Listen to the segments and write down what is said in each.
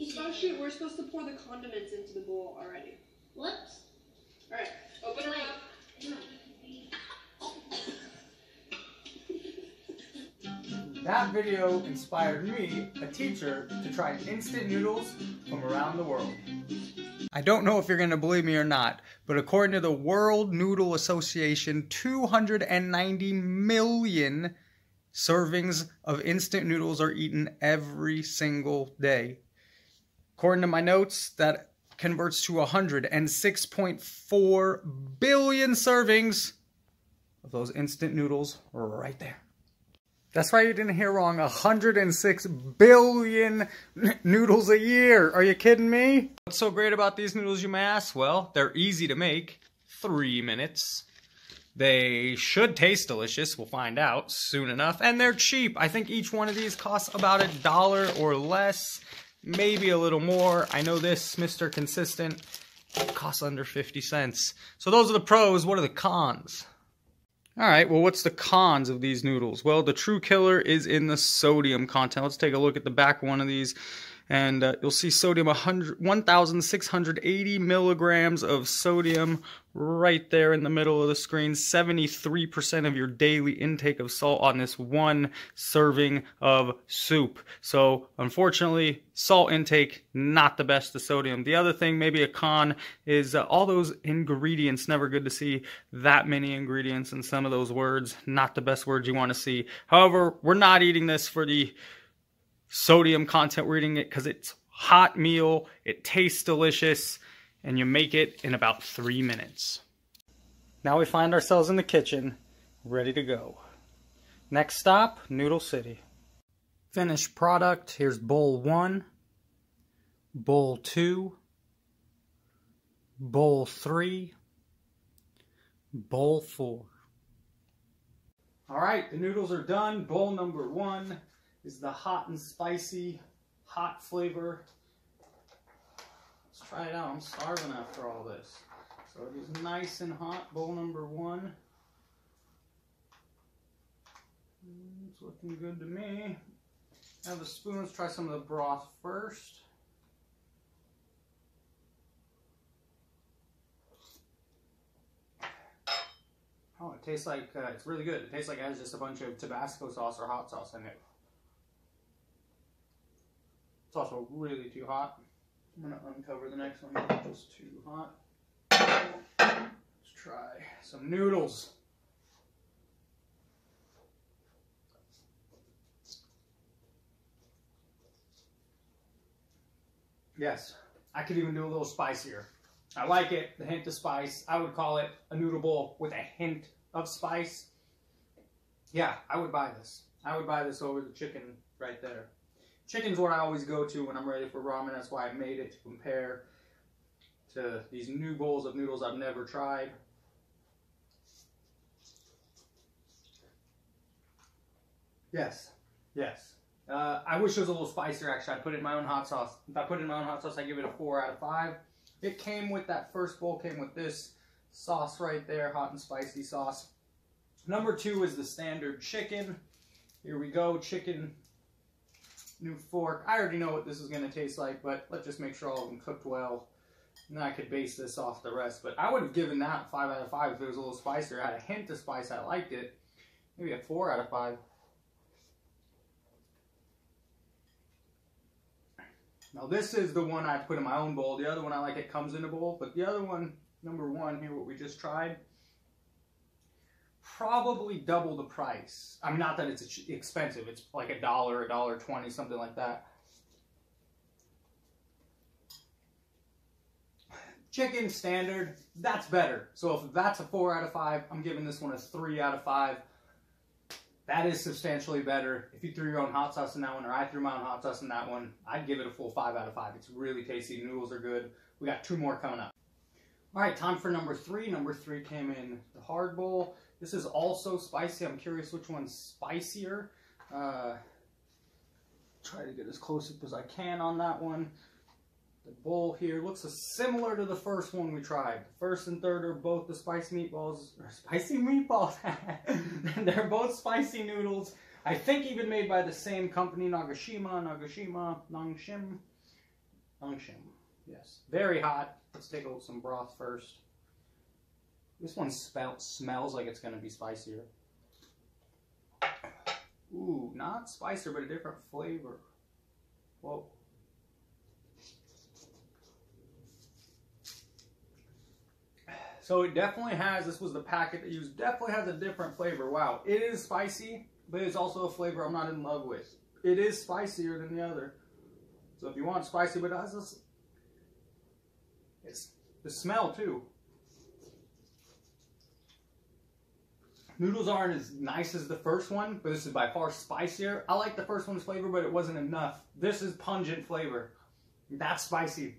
Oh shoot, we're supposed to pour the condiments into the bowl already. What? Alright, open her up. That video inspired me, a teacher, to try instant noodles from around the world. I don't know if you're going to believe me or not, but according to the World Noodle Association, 290 million servings of instant noodles are eaten every single day. According to my notes, that converts to 106.4 billion servings of those instant noodles right there. That's right, you didn't hear wrong. 106 billion noodles a year. Are you kidding me? What's so great about these noodles, you may ask? Well, they're easy to make. Three minutes. They should taste delicious. We'll find out soon enough. And they're cheap. I think each one of these costs about a dollar or less. Maybe a little more. I know this, Mr. Consistent, costs under 50 cents. So those are the pros. What are the cons? All right, well, what's the cons of these noodles? Well, the true killer is in the sodium content. Let's take a look at the back one of these and uh, you'll see sodium 1,680 milligrams of sodium right there in the middle of the screen. 73% of your daily intake of salt on this one serving of soup. So unfortunately, salt intake, not the best of sodium. The other thing, maybe a con, is uh, all those ingredients. Never good to see that many ingredients in some of those words. Not the best words you want to see. However, we're not eating this for the sodium content. We're eating it because it's hot meal, it tastes delicious, and you make it in about three minutes. Now we find ourselves in the kitchen, ready to go. Next stop, Noodle City. Finished product, here's bowl one, bowl two, bowl three, bowl four. All right, the noodles are done. Bowl number one is the hot and spicy hot flavor. Let's try it out. I'm starving after all this. So it is nice and hot, bowl number one. Mm, it's looking good to me. Have the spoons, try some of the broth first. Oh, it tastes like, uh, it's really good. It tastes like it has just a bunch of Tabasco sauce or hot sauce in it. It's also really too hot. I'm gonna uncover the next one. It's too hot. Let's try some noodles. Yes, I could even do a little spicier. I like it, the hint of spice. I would call it a noodle bowl with a hint of spice. Yeah, I would buy this. I would buy this over the chicken right there. Chicken's what I always go to when I'm ready for ramen. That's why I made it to compare to these new bowls of noodles I've never tried. Yes, yes. Uh, I wish it was a little spicier actually. I put it in my own hot sauce. If I put it in my own hot sauce, I give it a 4 out of 5. It came with that first bowl, came with this sauce right there, hot and spicy sauce. Number two is the standard chicken. Here we go, chicken new fork. I already know what this is going to taste like, but let's just make sure all of them cooked well. And then I could base this off the rest. But I would have given that 5 out of 5 if it was a little spicier. I had a hint of spice. I liked it. Maybe a 4 out of 5. Now this is the one I put in my own bowl. The other one I like it comes in a bowl. But the other one, number one here, what we just tried, probably double the price. I mean, not that it's expensive. It's like a dollar, a dollar twenty, something like that. Chicken standard, that's better. So if that's a four out of five, I'm giving this one a three out of five. That is substantially better. If you threw your own hot sauce in that one, or I threw my own hot sauce in that one, I'd give it a full five out of five. It's really tasty. Noodles are good. We got two more coming up. All right, time for number three. Number three came in the hard bowl. This is also spicy. I'm curious which one's spicier. Uh, try to get as close up as I can on that one. The bowl here looks similar to the first one we tried. First and third are both the spicy meatballs, or spicy meatballs. They're both spicy noodles. I think even made by the same company, Nagashima, Nagashima, Nongshim. Unction. Yes. Very hot. Let's take a some broth first. This one spell, smells like it's going to be spicier. Ooh, not spicier, but a different flavor. Whoa. So it definitely has, this was the packet that used, definitely has a different flavor. Wow, it is spicy, but it's also a flavor I'm not in love with. It is spicier than the other. So if you want spicy, but it has this, it's the smell too. Noodles aren't as nice as the first one, but this is by far spicier. I like the first one's flavor, but it wasn't enough. This is pungent flavor. That's spicy.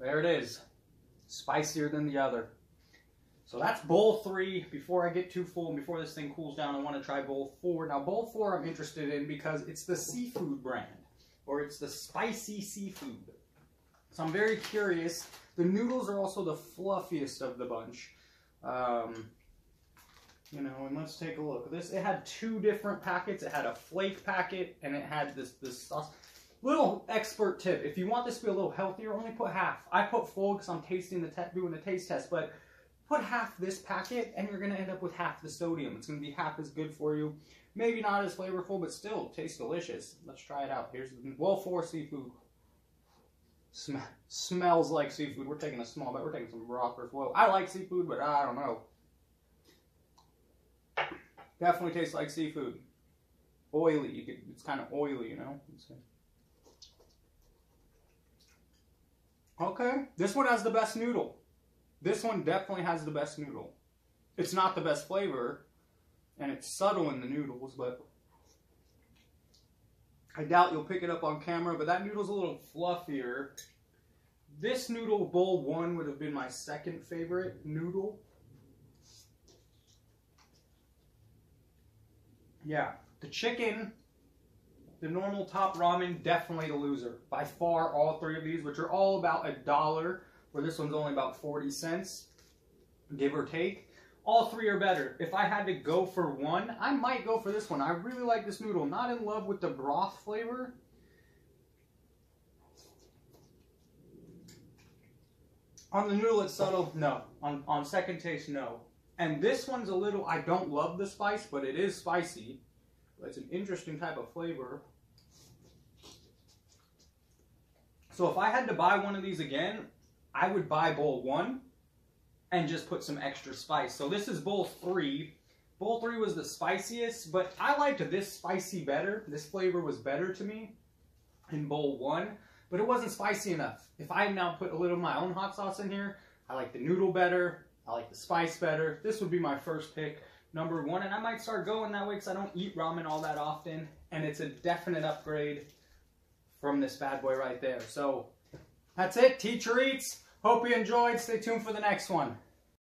There it is spicier than the other. So that's bowl three. Before I get too full and before this thing cools down, I want to try bowl four. Now, bowl four I'm interested in because it's the seafood brand, or it's the spicy seafood. So I'm very curious. The noodles are also the fluffiest of the bunch. Um, you know, and let's take a look. This it had two different packets. It had a flake packet and it had this this sauce. Little expert tip: if you want this to be a little healthier, only put half. I put full because I'm tasting the doing the taste test, but put half this packet, and you're gonna end up with half the sodium. It's gonna be half as good for you. Maybe not as flavorful, but still tastes delicious. Let's try it out. Here's the well for seafood. Sm smells like seafood. We're taking a small bite. We're taking some broth as well. I like seafood, but I don't know. Definitely tastes like seafood. Oily. Could, it's kind of oily, you know. Okay, this one has the best noodle. This one definitely has the best noodle. It's not the best flavor, and it's subtle in the noodles, but I doubt you'll pick it up on camera, but that noodle's a little fluffier. This noodle bowl one would have been my second favorite noodle. Yeah, the chicken the normal top ramen, definitely the loser. By far, all three of these, which are all about a dollar, where this one's only about 40 cents, give or take. All three are better. If I had to go for one, I might go for this one. I really like this noodle. Not in love with the broth flavor. On the noodle, it's subtle. No. On, on second taste, no. And this one's a little, I don't love the spice, but it is spicy. It's an interesting type of flavor. So if I had to buy one of these again, I would buy bowl one and just put some extra spice. So this is bowl three. Bowl three was the spiciest, but I liked this spicy better. This flavor was better to me in bowl one, but it wasn't spicy enough. If I now put a little of my own hot sauce in here, I like the noodle better. I like the spice better. This would be my first pick, number one, and I might start going that way because I don't eat ramen all that often, and it's a definite upgrade from this bad boy right there. So that's it. Teacher Eats. Hope you enjoyed. Stay tuned for the next one.